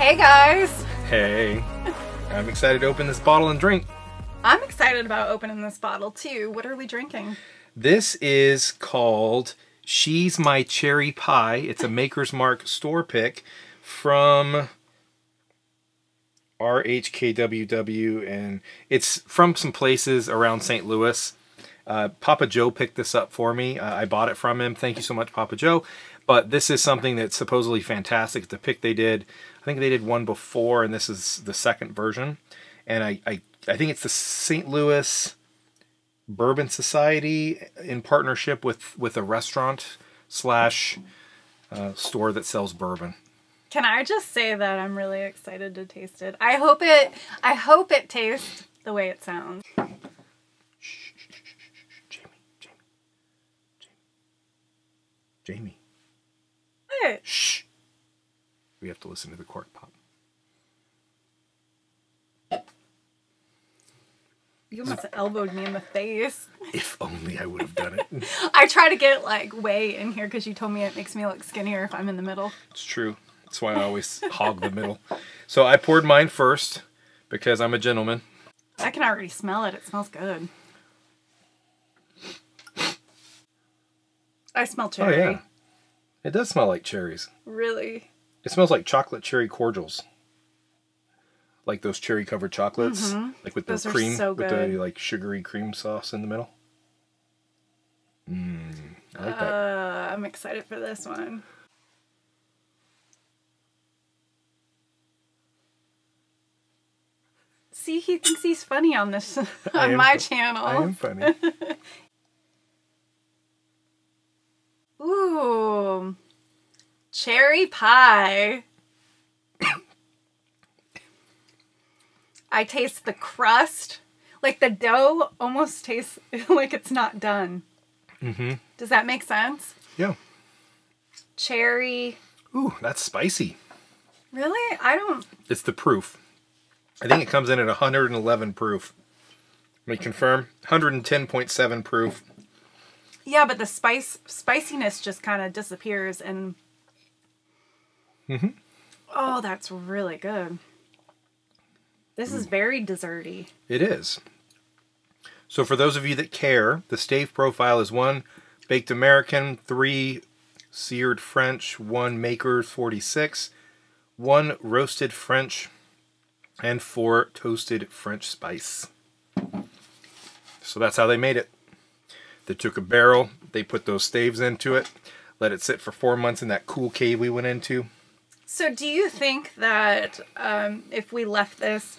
Hey guys! Hey, I'm excited to open this bottle and drink. I'm excited about opening this bottle too. What are we drinking? This is called She's My Cherry Pie. It's a Maker's Mark store pick from RHKWW, and it's from some places around St. Louis. Uh, Papa Joe picked this up for me. Uh, I bought it from him. Thank you so much, Papa Joe. But this is something that's supposedly fantastic. It's The pick they did, I think they did one before, and this is the second version. And I, I, I think it's the St. Louis Bourbon Society in partnership with with a restaurant slash uh, store that sells bourbon. Can I just say that I'm really excited to taste it? I hope it. I hope it tastes the way it sounds. Jamie, Jamie, Jamie, Jamie. What? Shh. We have to listen to the cork pop. You almost elbowed me in the face. If only I would have done it. I try to get like way in here because you told me it makes me look skinnier if I'm in the middle. It's true. That's why I always hog the middle. So I poured mine first because I'm a gentleman. I can already smell it. It smells good. I smell cherry. Oh yeah. It does smell like cherries. Really? It smells like chocolate cherry cordials. Like those cherry covered chocolates. Like with Those the cream so with the like sugary cream sauce in the middle. Mmm. I like that. Uh, I'm excited for this one. See, he thinks he's funny on this on my fu- channel. I am funny. Ooh, cherry pie. I taste the crust. Like the dough almost tastes like it's not done. mm-hmm. Does that make sense? Yeah. Cherry. Ooh, that's spicy. Really? I don't. It's the proof. I think it comes in at 111 proof. Let me confirm. 110.7 proof. Yeah, but the spice spiciness just kind of disappears and. Mhm. Oh, that's really good. This is very desserty. It is. So for those of you that care, the stave profile is one baked American, three seared French, one Maker's 46, one roasted French, and four toasted French spice. So that's how they made it. They took a barrel, they put those staves into it, let it sit for four months in that cool cave we went into. So, do you think that um, if we left this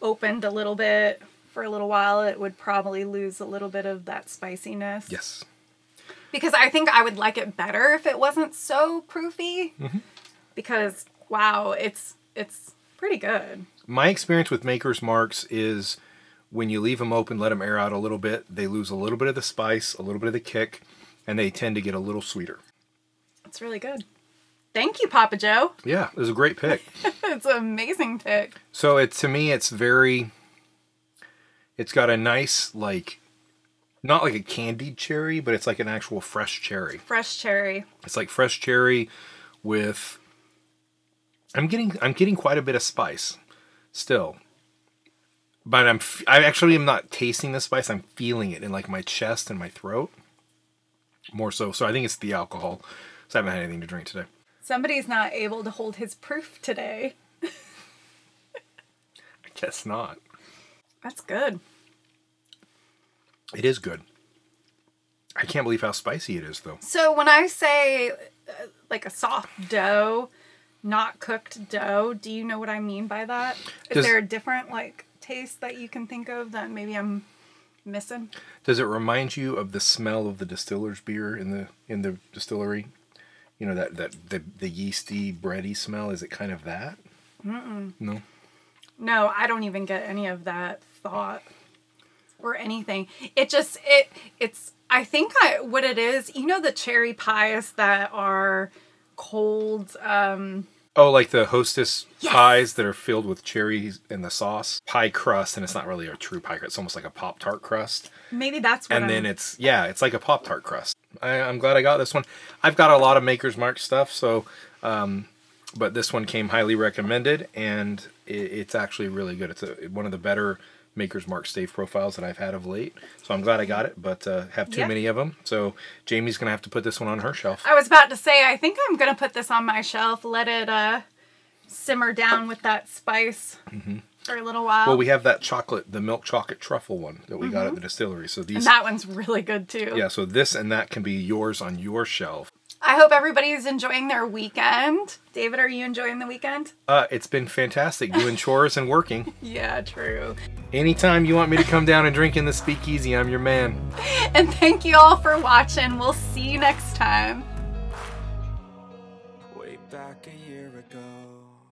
opened a little bit for a little while, it would probably lose a little bit of that spiciness? Yes. Because I think I would like it better if it wasn't so proofy. Because wow, it's it's pretty good. My experience with Maker's Marks is when you leave them open, let them air out a little bit, they lose a little bit of the spice, a little bit of the kick, and they tend to get a little sweeter. It's really good. Thank you, Papa Joe. Yeah, it was a great pick. it's an amazing pick. so it to me, it's very. It's got a nice like, not like a candied cherry, but it's like an actual fresh cherry. Fresh cherry. It's like fresh cherry with. I'm getting I'm getting quite a bit of spice, still. But I'm I actually am not tasting the spice. I'm feeling it in like my chest and my throat. More so, so I think it's the alcohol. So I haven't had anything to drink today. Somebody's not able to hold his proof today. I guess not. That's good. It is good. I can't believe how spicy it is, though. So when I say uh, like a soft dough, not cooked dough, do you know what I mean by that? Is Does- there a different like taste that you can think of that maybe I'm missing? Does it remind you of the smell of the distiller's beer in the in the distillery? You know that that the the yeasty bready smell. Is it kind of that? Mm-mm. No. No, I don't even get any of that thought or anything. It just it it's I think I what it is, you know the cherry pies that are cold um Oh, like the hostess Yes. pies that are filled with cherries in the sauce. Pie crust, and it's not really a true pie crust. It's almost like a Pop Tart crust. maybe that's what And I'm, then it's, yeah, it's like a Pop Tart crust. I, I'm glad I got this one. I've got a lot of Maker's Mark stuff, so um, but this one came highly recommended, and it, it's actually really good. It's a, one of the better Maker's Mark stave profiles that I've had of late. So I'm glad I got it, but uh, have too Yeah. many of them. So Jamie's gonna have to put this one on her shelf. I was about to say, I think I'm gonna put this on my shelf, let it uh simmer down with that spice for a little while. Mm-hmm. Well, we have that chocolate, the milk chocolate truffle one that we got at the distillery. So and these, that one's really good too. yeah, so this and that can be yours on your shelf. I hope everybody's enjoying their weekend. David, are you enjoying the weekend? Uh, it's been fantastic doing chores and working. Yeah, true. Anytime you want me to come down and drink in the speakeasy, I'm your man. And thank you all for watching. We'll see you next time. Way back a year ago